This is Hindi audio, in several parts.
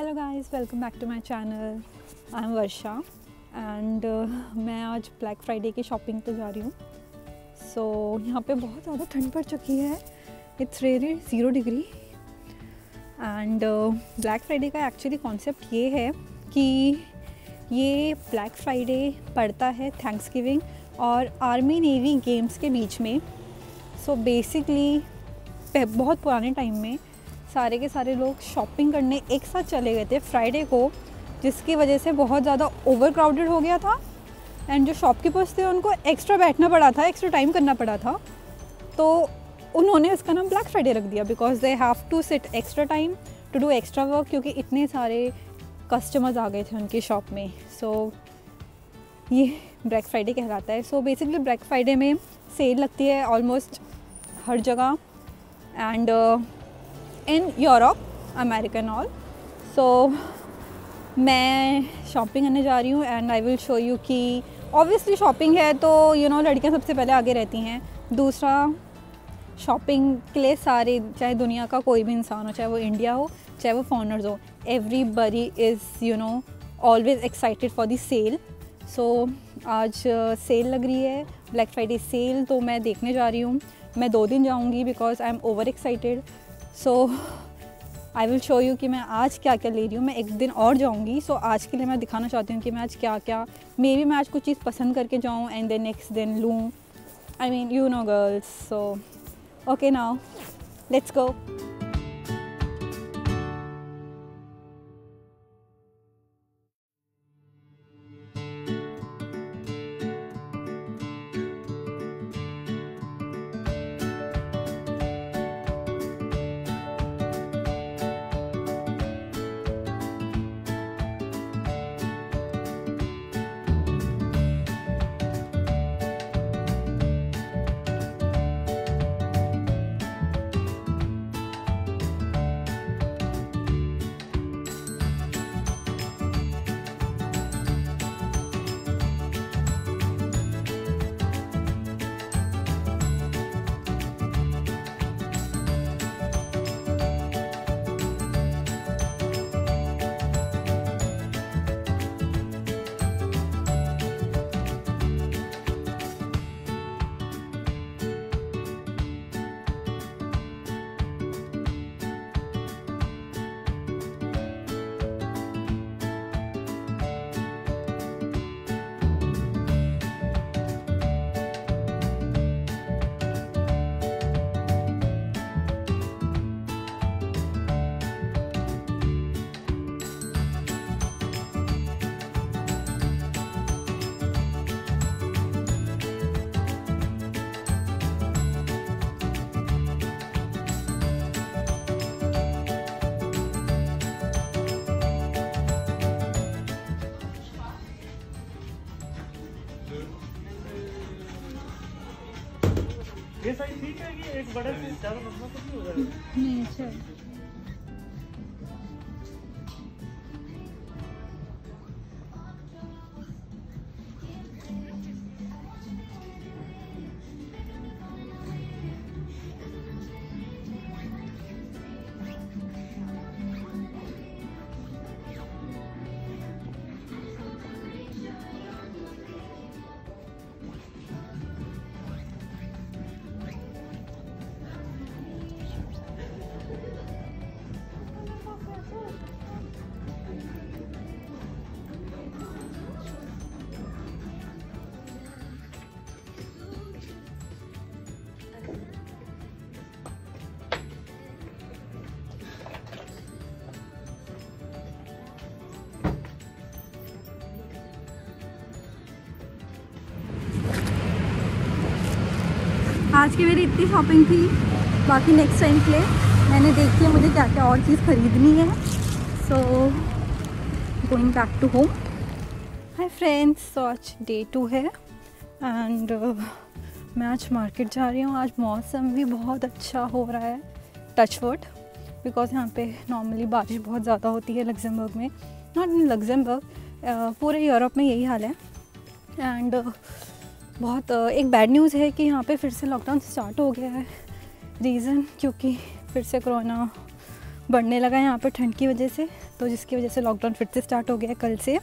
Hello guys welcome back to my channel I am Varsha and मैं आज ब्लैक फ्राइडे की शॉपिंग पे जा रही हूँ। सो so, यहाँ पे बहुत ज़्यादा ठंड पड़ चुकी है। It's really zero degree and black Friday का एक्चुअली कॉन्सेप्ट ये है कि ये ब्लैक फ्राइडे पड़ता है थैंक्स और आर्मी नेवी गेम्स के बीच में। सो so बेसिकली बहुत पुराने टाइम में सारे के सारे लोग शॉपिंग करने एक साथ चले गए थे फ्राइडे को जिसकी वजह से बहुत ज़्यादा ओवर क्राउडेड हो गया था एंड जो शॉपकीपर्स थे उनको एक्स्ट्रा बैठना पड़ा था एक्स्ट्रा टाइम करना पड़ा था। तो उन्होंने उसका नाम ब्लैक फ्राइडे रख दिया because they have to sit extra time to do extra work क्योंकि इतने सारे कस्टमर्स आ गए थे उनकी शॉप में। सो so, ये ब्लैक फ्राइडे कहलाता है। सो बेसिकली ब्लैक फ्राइडे में सेल लगती है ऑलमोस्ट हर जगह and in Europe American all so मैं शॉपिंग करने जा रही हूँ and I will show you कि ऑब्वियसली शॉपिंग है तो यू you नो know, लड़कियाँ सबसे पहले आगे रहती हैं। दूसरा शॉपिंग के लिए सारे चाहे दुनिया का कोई भी इंसान हो चाहे वो इंडिया हो चाहे वो फॉरनर्स हो everybody is you know always excited for the sale so आज सेल uh, लग रही है ब्लैक फ्राइडे सेल तो मैं देखने जा रही हूँ। मैं दो दिन जाऊँगी because I am over excited so I will show you कि मैं आज क्या क्या ले रही हूँ। मैं एक दिन और जाऊँगी। सो so, आज के लिए मैं दिखाना चाहती हूँ कि मैं आज क्या क्या मे बी मैं आज कुछ चीज़ पसंद करके जाऊँ एंड देन नेक्स्ट दिन लूँ। I mean you know girls so okay now let's go ये साइज़ ठीक है कि एक बड़ा ज़्यादा लंबा तो हो जाएगा? नहीं अच्छा आज की मेरी इतनी शॉपिंग थी बाकी नेक्स्ट टाइम के लिए मैंने देख लिया मुझे क्या क्या और चीज़ ख़रीदनी है। So going back to home hi friends so आज डे टू है एंड uh, मैं आज मार्केट जा रही हूँ। आज मौसम भी बहुत अच्छा हो रहा है टच वर्ड बिकॉज़ यहाँ पे नॉर्मली बारिश बहुत ज़्यादा होती है लग्जमबर्ग में। नॉट इन लग्जमबर्ग पूरे यूरोप में यही हाल है। एंड uh, बहुत एक बैड न्यूज़ है कि यहाँ पे फिर से लॉकडाउन स्टार्ट हो गया है। रीज़न क्योंकि फिर से कोरोना बढ़ने लगा है यहाँ पर ठंड की वजह से तो जिसकी वजह से लॉकडाउन फिर से स्टार्ट हो गया है कल से।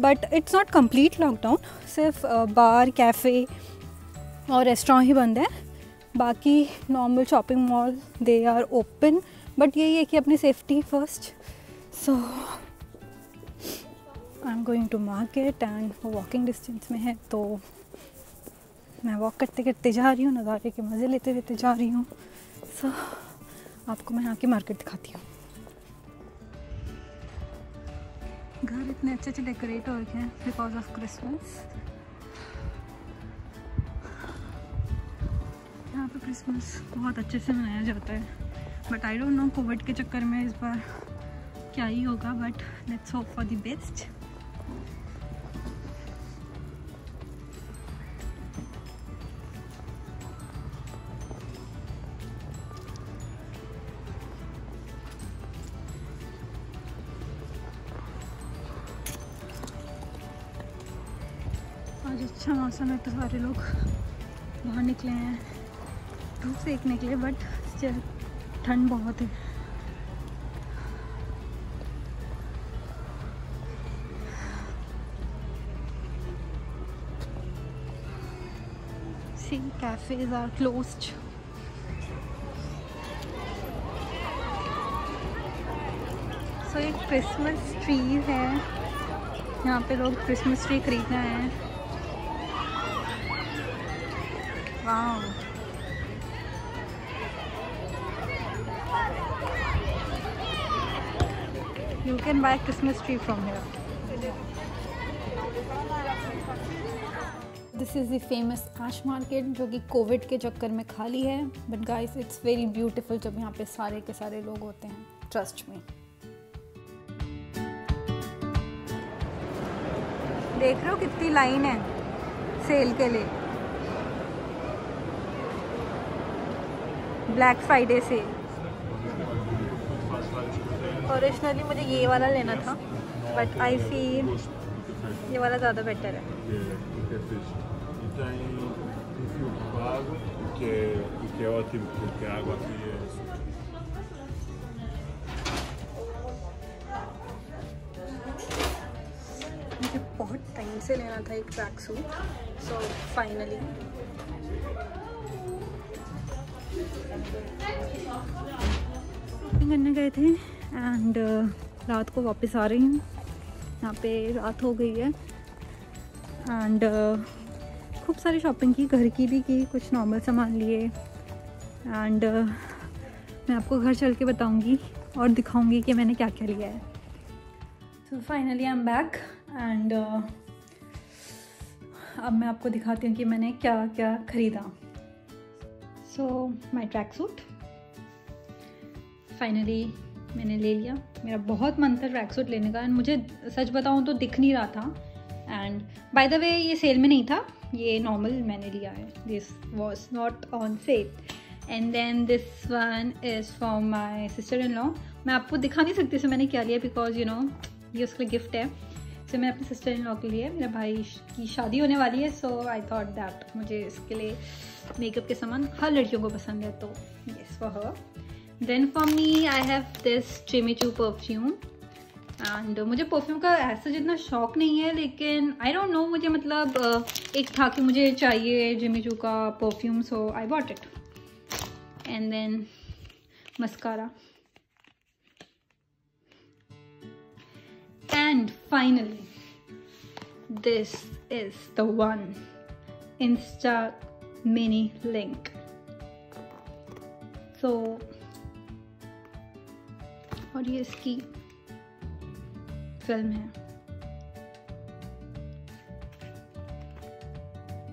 But it's not complete lockdown सिर्फ़ बार कैफ़े और रेस्टोरेंट ही बंद है। बाकी normal shopping mall they are open but यही है कि अपनी safety first so I am going to market and वो वॉकिंग डिस्टेंस में है तो मैं वॉक करते करते जा रही हूँ नज़ारे के मज़े लेते लेते जा रही हूँ। सो so, आपको मैं यहाँ की मार्केट दिखाती हूँ। घर इतने अच्छे अच्छे डेकोरेट हो रखे हैं बिकॉज़ ऑफ़ क्रिसमस यहाँ पे क्रिसमस बहुत अच्छे से मनाया जाता है। But I don't know COVID के चक्कर में इस बार क्या ही होगा but let's hope for the best अच्छा मौसम है तो सारे लोग बाहर निकले हैं। धूप से एक निकले बट ठंड बहुत है। See, cafes are. सो एक क्रिसमस ट्री है। यहाँ पे लोग क्रिसमस ट्री खरीदने हैं। वाह You can buy Christmas tree from here. This is the famous Ash market जो कि कोविड के चक्कर में खाली है but guys it's very beautiful जब यहाँ पे सारे के सारे लोग होते हैं ट्रस्ट में देख रहे हो कितनी लाइन है सेल के लिए। ब्लैक फ्राइडे से। ओरिजिनली मुझे ये वाला लेना था बट आई फील ये वाला ज़्यादा बेटर है। मुझे बहुत टाइम से लेना था एक ट्रैक सूट सो फाइनली करने गए थे एंड रात को वापस आ रही हूँ। यहाँ पे रात हो गई है। एंड खूब सारी शॉपिंग की, घर की भी की, कुछ नॉर्मल सामान लिए। एंड मैं आपको घर चल के बताऊँगी और दिखाऊँगी कि मैंने क्या क्या लिया है। So finally I am back and अब मैं आपको दिखाती हूँ कि मैंने क्या क्या ख़रीदा। So my tracksuit finally मैंने ले लिया। मेरा बहुत मन था ट्रैक सूट लेने का एंड मुझे सच बताऊँ तो दिख नहीं रहा था। एंड बाय द वे ये सेल में नहीं था। ये नॉर्मल मैंने लिया है। This was not on sale and then this one is for my sister in law मैं आपको दिखा नहीं सकती सो मैंने क्या लिया? बिकॉज़ यू नो ये उसका गिफ्ट है। सो मैं अपने सिस्टर इन लॉ के लिए मेरे भाई की शादी होने वाली है सो आई थॉट दैट मुझे इसके लिए मेकअप के सामान हर लड़कियों को पसंद है तो yes for her then for me I have this Jimmy Choo perfume and मुझे परफ्यूम का ऐसा जितना शौक नहीं है लेकिन आई डोंट नो मुझे मतलब uh, एक था कि मुझे चाहिए जिमी चू का perfume so I bought it and then mascara And finally, this is the one. Insta Mini Link. So, और ये इसकी फ़िल्म है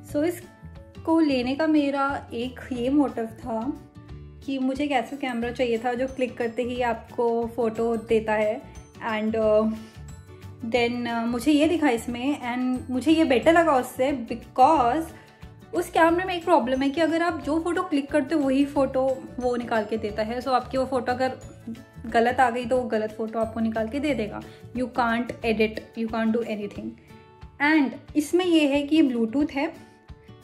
सो so, इसको लेने का मेरा एक ये मोटिव था कि मुझे एक ऐसा कैमरा चाहिए था जो क्लिक करते ही आपको फ़ोटो देता है. एंड देन uh, मुझे ये दिखा इसमें एंड मुझे ये बेटर लगा उससे बिकॉज़ उस कैमरे में एक प्रॉब्लम है कि अगर आप जो फ़ोटो क्लिक करते हो वही फ़ोटो वो निकाल के देता है। सो so, आपकी वो फ़ोटो अगर गलत आ गई तो वो गलत फ़ोटो आपको निकाल के दे देगा। You can't edit you can't do anything and इसमें यह है कि ब्लूटूथ है।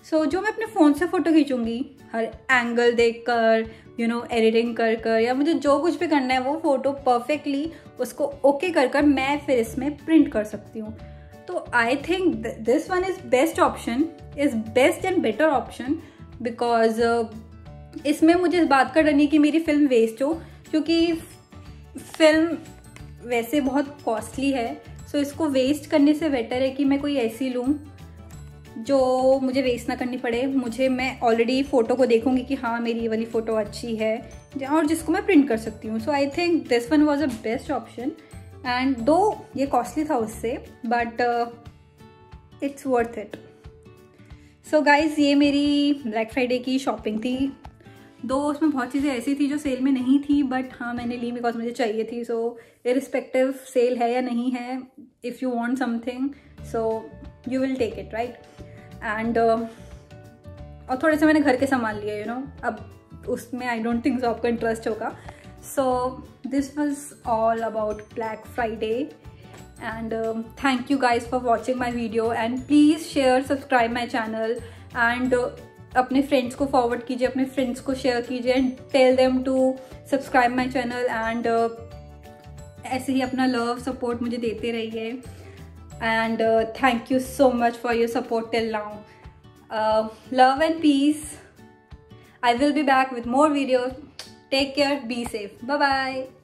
सो so, जो मैं अपने फ़ोन से फ़ोटो खींचूँगी हर एंगल देख कर यू नो एडिटिंग कर कर या मुझे जो कुछ भी करना है वो फ़ोटो परफेक्टली उसको ओके okay कर कर मैं फिर इसमें प्रिंट कर सकती हूँ। तो I think this one is best option is best and better option because इसमें मुझे इस बात का डर नहीं कि मेरी फ़िल्म वेस्ट हो क्योंकि फ़िल्म वैसे बहुत कॉस्टली है सो so इसको वेस्ट करने से बेटर है कि मैं कोई ऐसी लूँ जो मुझे वेस्ट ना करनी पड़े, मुझे मैं ऑलरेडी फ़ोटो को देखूँगी कि हाँ मेरी ये वाली फ़ोटो अच्छी है। और जिसको मैं प्रिंट कर सकती हूँ। So I think this one was a best option and though, ये कॉस्टली था उससे but it's worth it so guys ये मेरी ब्लैक फ्राइडे की शॉपिंग थी। दो, उसमें बहुत चीज़ें ऐसी थी जो सेल में नहीं थी बट हाँ मैंने ली बिकॉज़ मुझे चाहिए थी। सो इरिस्पेक्टिव सेल है या नहीं है if you want something so you will take it right and और थोड़े से मैंने घर के संभाल लिए यू नो अब उसमें आई डोंट थिंक सो आपको इंटरेस्ट होगा. So this was all about black Friday and thank you guys for watching my video and please share subscribe my channel and अपने फ्रेंड्स को फॉरवर्ड कीजिए, अपने फ्रेंड्स को शेयर कीजिए. And tell them to subscribe my channel and ऐसे ही अपना लव सपोर्ट मुझे देते रहिए. And uh, thank you so much for your support till now. Uh, love and peace. I will be back with more videos. Take care. Be safe. Bye bye